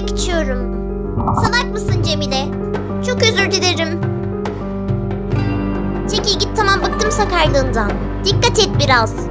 yemek içiyorum. Salak mısın Cemile? Çok özür dilerim. Çekil git tamam bıktım sakarlığından. Dikkat et biraz.